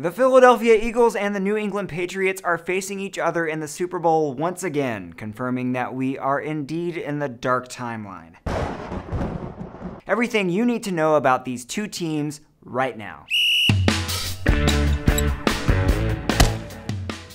The Philadelphia Eagles and the New England Patriots are facing each other in the Super Bowl once again, confirming that we are indeed in the dark timeline. Everything you need to know about these two teams right now.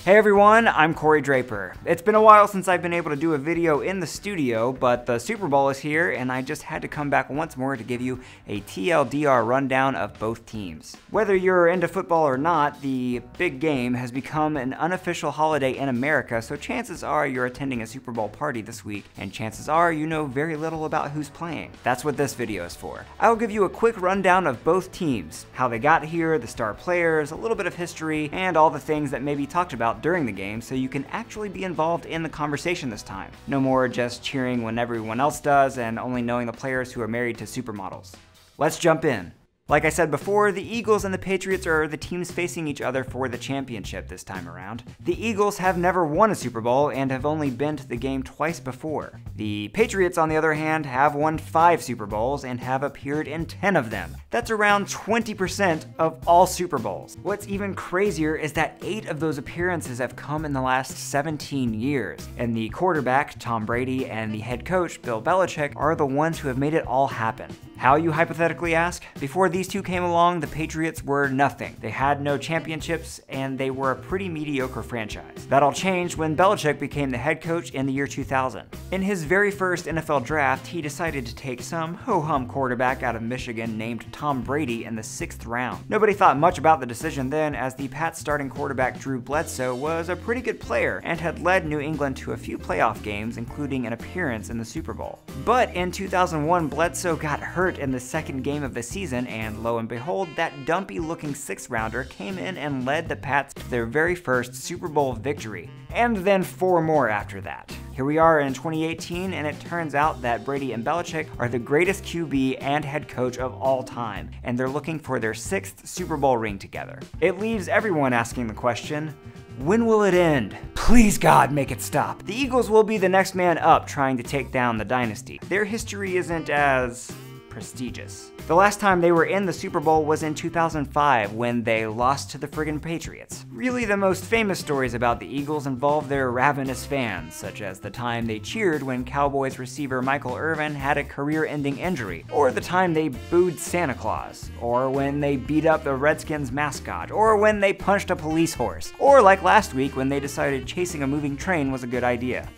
Hey everyone, I'm Cory Draper. It's been a while since I've been able to do a video in the studio, but the Super Bowl is here and I just had to come back once more to give you a TLDR rundown of both teams. Whether you're into football or not, the big game has become an unofficial holiday in America, so chances are you're attending a Super Bowl party this week, and chances are you know very little about who's playing. That's what this video is for. I'll give you a quick rundown of both teams, how they got here, the star players, a little bit of history, and all the things that may be talked about during the game so you can actually be involved in the conversation this time. No more just cheering when everyone else does and only knowing the players who are married to supermodels. Let's jump in. Like I said before, the Eagles and the Patriots are the teams facing each other for the championship this time around. The Eagles have never won a Super Bowl and have only been to the game twice before. The Patriots, on the other hand, have won five Super Bowls and have appeared in 10 of them. That's around 20% of all Super Bowls. What's even crazier is that eight of those appearances have come in the last 17 years, and the quarterback, Tom Brady, and the head coach, Bill Belichick, are the ones who have made it all happen. How, you hypothetically ask? Before these two came along, the Patriots were nothing. They had no championships, and they were a pretty mediocre franchise. That all changed when Belichick became the head coach in the year 2000. In his very first NFL draft, he decided to take some ho-hum quarterback out of Michigan named Tom Brady in the sixth round. Nobody thought much about the decision then, as the Pats starting quarterback Drew Bledsoe was a pretty good player and had led New England to a few playoff games, including an appearance in the Super Bowl. But in 2001, Bledsoe got hurt hurt in the second game of the season, and lo and behold, that dumpy looking sixth rounder came in and led the Pats to their very first Super Bowl victory, and then four more after that. Here we are in 2018, and it turns out that Brady and Belichick are the greatest QB and head coach of all time, and they're looking for their sixth Super Bowl ring together. It leaves everyone asking the question when will it end? Please God, make it stop. The Eagles will be the next man up trying to take down the dynasty. Their history isn't as prestigious. The last time they were in the Super Bowl was in 2005 when they lost to the friggin' Patriots. Really, the most famous stories about the Eagles involve their ravenous fans, such as the time they cheered when Cowboys receiver Michael Irvin had a career ending injury, or the time they booed Santa Claus, or when they beat up the Redskins mascot, or when they punched a police horse, or like last week when they decided chasing a moving train was a good idea.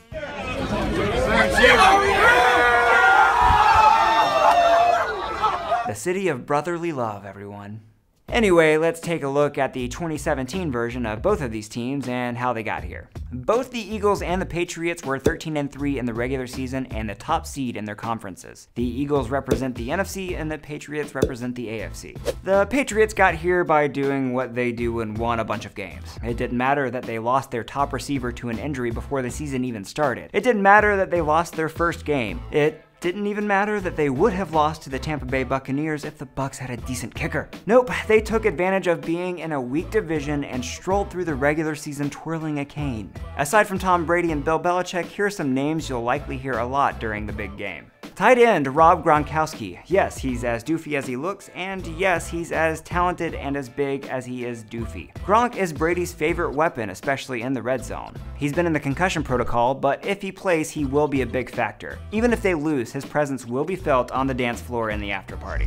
The city of brotherly love, everyone. Anyway, let's take a look at the 2017 version of both of these teams and how they got here. Both the Eagles and the Patriots were 13 and 3 in the regular season and the top seed in their conferences. The Eagles represent the NFC and the Patriots represent the AFC. The Patriots got here by doing what they do and won a bunch of games. It didn't matter that they lost their top receiver to an injury before the season even started. It didn't matter that they lost their first game. It didn't even matter that they would have lost to the Tampa Bay Buccaneers if the Bucs had a decent kicker. Nope, they took advantage of being in a weak division and strolled through the regular season twirling a cane. Aside from Tom Brady and Bill Belichick, here are some names you'll likely hear a lot during the big game. Tight end Rob Gronkowski. Yes, he's as doofy as he looks, and yes, he's as talented and as big as he is doofy. Gronk is Brady's favorite weapon, especially in the red zone. He's been in the concussion protocol, but if he plays, he will be a big factor. Even if they lose, his presence will be felt on the dance floor in the after party.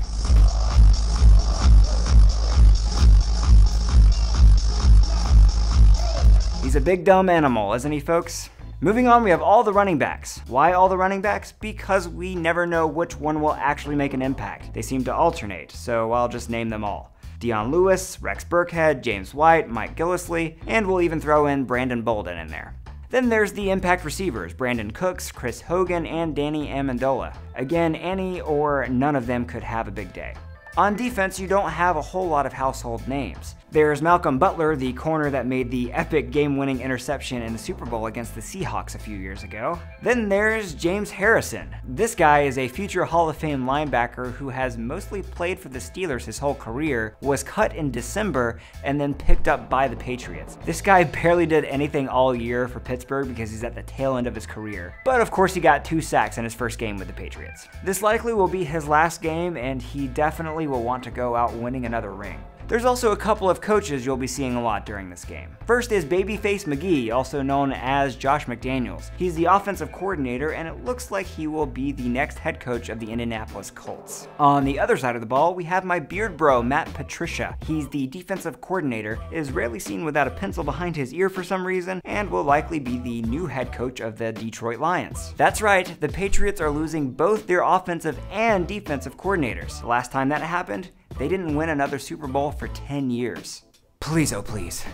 He's a big dumb animal, isn't he folks? Moving on, we have all the running backs. Why all the running backs? Because we never know which one will actually make an impact. They seem to alternate, so I'll just name them all. Dion Lewis, Rex Burkhead, James White, Mike Gillislee, and we'll even throw in Brandon Bolden in there. Then there's the impact receivers, Brandin Cooks, Chris Hogan, and Danny Amendola. Again, any or none of them could have a big day. On defense, you don't have a whole lot of household names. There's Malcolm Butler, the corner that made the epic game-winning interception in the Super Bowl against the Seahawks a few years ago. Then there's James Harrison. This guy is a future Hall of Fame linebacker who has mostly played for the Steelers his whole career, was cut in December, and then picked up by the Patriots. This guy barely did anything all year for Pittsburgh because he's at the tail end of his career. But of course he got two sacks in his first game with the Patriots. This likely will be his last game and he definitely will want to go out winning another ring. There's also a couple of coaches you'll be seeing a lot during this game. First is Babyface McGee, also known as Josh McDaniels. He's the offensive coordinator, and it looks like he will be the next head coach of the Indianapolis Colts. On the other side of the ball, we have my beard bro, Matt Patricia. He's the defensive coordinator, is rarely seen without a pencil behind his ear for some reason, and will likely be the new head coach of the Detroit Lions. That's right, the Patriots are losing both their offensive and defensive coordinators. The last time that happened, they didn't win another Super Bowl for 10 years. Please, oh please.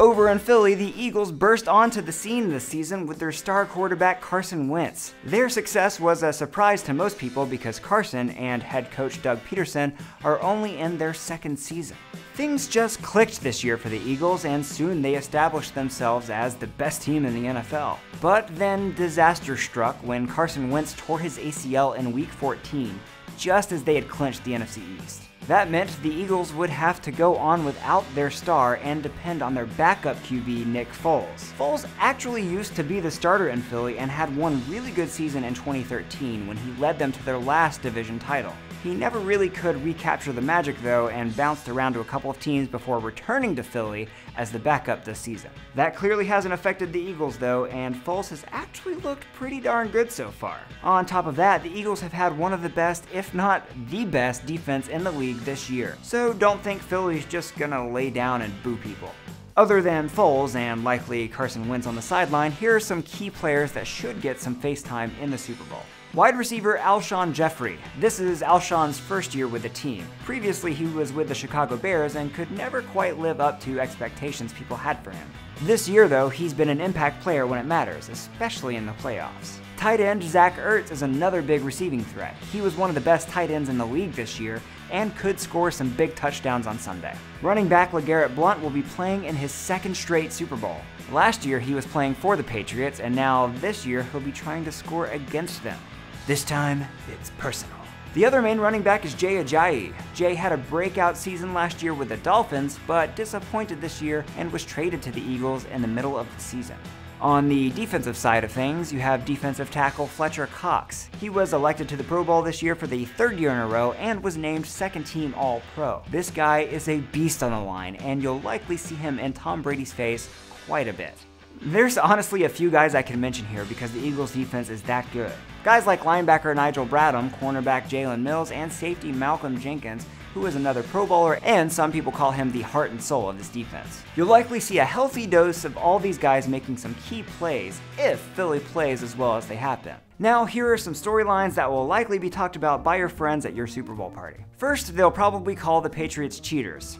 Over in Philly, the Eagles burst onto the scene this season with their star quarterback Carson Wentz. Their success was a surprise to most people because Carson and head coach Doug Pederson are only in their second season. Things just clicked this year for the Eagles, and soon they established themselves as the best team in the NFL. But then disaster struck when Carson Wentz tore his ACL in Week 14, just as they had clinched the NFC East. That meant the Eagles would have to go on without their star and depend on their backup QB, Nick Foles. Foles actually used to be the starter in Philly and had one really good season in 2013 when he led them to their last division title. He never really could recapture the magic though and bounced around to a couple of teams before returning to Philly as the backup this season. That clearly hasn't affected the Eagles though, and Foles has actually looked pretty darn good so far. On top of that, the Eagles have had one of the best, if not the best, defense in the league this year. So don't think Philly's just gonna lay down and boo people. Other than Foles and likely Carson Wentz on the sideline, here are some key players that should get some face time in the Super Bowl. Wide receiver Alshon Jeffery. This is Alshon's first year with the team. Previously, he was with the Chicago Bears and could never quite live up to expectations people had for him. This year, though, he's been an impact player when it matters, especially in the playoffs. Tight end Zach Ertz is another big receiving threat. He was one of the best tight ends in the league this year and could score some big touchdowns on Sunday. Running back LeGarrette Blount will be playing in his second straight Super Bowl. Last year he was playing for the Patriots, and now this year he'll be trying to score against them. This time, it's personal. The other main running back is Jay Ajayi. Jay had a breakout season last year with the Dolphins, but disappointed this year and was traded to the Eagles in the middle of the season. On the defensive side of things, you have defensive tackle Fletcher Cox. He was elected to the Pro Bowl this year for the third year in a row and was named second team All Pro. This guy is a beast on the line, and you'll likely see him in Tom Brady's face quite a bit. There's honestly a few guys I can mention here because the Eagles defense is that good. Guys like linebacker Nigel Bradham, cornerback Jalen Mills, and safety Malcolm Jenkins, who is another Pro Bowler, and some people call him the heart and soul of this defense. You'll likely see a healthy dose of all these guys making some key plays if Philly plays as well as they have been. Now, here are some storylines that will likely be talked about by your friends at your Super Bowl party. First, they'll probably call the Patriots cheaters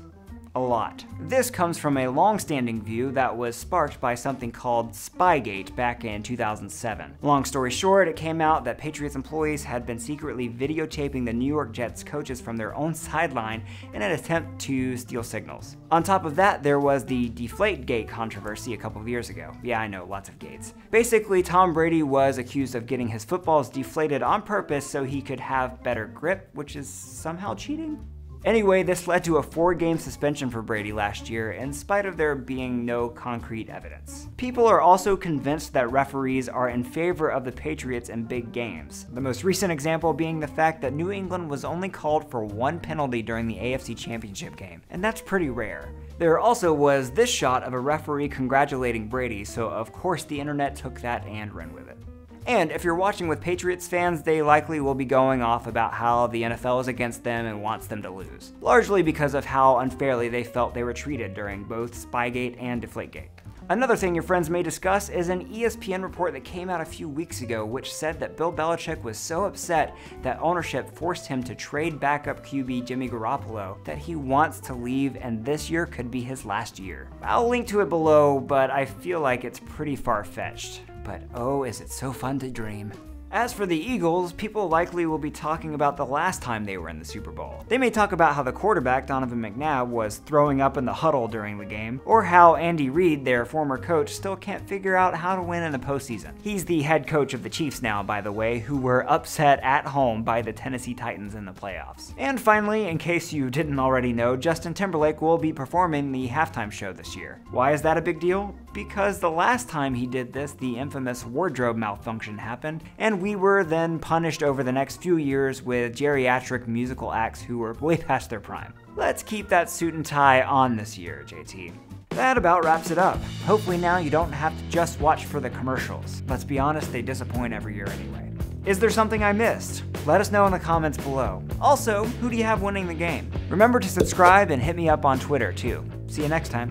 a lot. This comes from a long-standing view that was sparked by something called Spygate back in 2007. Long story short, it came out that Patriots employees had been secretly videotaping the New York Jets coaches from their own sideline in an attempt to steal signals. On top of that, there was the Deflategate controversy a couple of years ago. Yeah, I know, lots of gates. Basically, Tom Brady was accused of getting his footballs deflated on purpose so he could have better grip, which is somehow cheating? Anyway, this led to a four game suspension for Brady last year, in spite of there being no concrete evidence. People are also convinced that referees are in favor of the Patriots in big games. The most recent example being the fact that New England was only called for one penalty during the AFC Championship game, and that's pretty rare. There also was this shot of a referee congratulating Brady, so of course the internet took that and ran with it. And if you're watching with Patriots fans, they likely will be going off about how the NFL is against them and wants them to lose, largely because of how unfairly they felt they were treated during both Spygate and Deflategate. Another thing your friends may discuss is an ESPN report that came out a few weeks ago, which said that Bill Belichick was so upset that ownership forced him to trade backup QB Jimmy Garoppolo that he wants to leave and this year could be his last year. I'll link to it below, but I feel like it's pretty far fetched but oh, is it so fun to dream. As for the Eagles, people likely will be talking about the last time they were in the Super Bowl. They may talk about how the quarterback, Donovan McNabb, was throwing up in the huddle during the game, or how Andy Reid, their former coach, still can't figure out how to win in the postseason. He's the head coach of the Chiefs now, by the way, who were upset at home by the Tennessee Titans in the playoffs. And finally, in case you didn't already know, Justin Timberlake will be performing the halftime show this year. Why is that a big deal? Because the last time he did this, the infamous wardrobe malfunction happened, and we were then punished over the next few years with geriatric musical acts who were way past their prime. Let's keep that suit and tie on this year, JT. That about wraps it up. Hopefully now you don't have to just watch for the commercials. Let's be honest, they disappoint every year anyway. Is there something I missed? Let us know in the comments below. Also, who do you have winning the game? Remember to subscribe and hit me up on Twitter too. See you next time.